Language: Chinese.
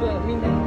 对明天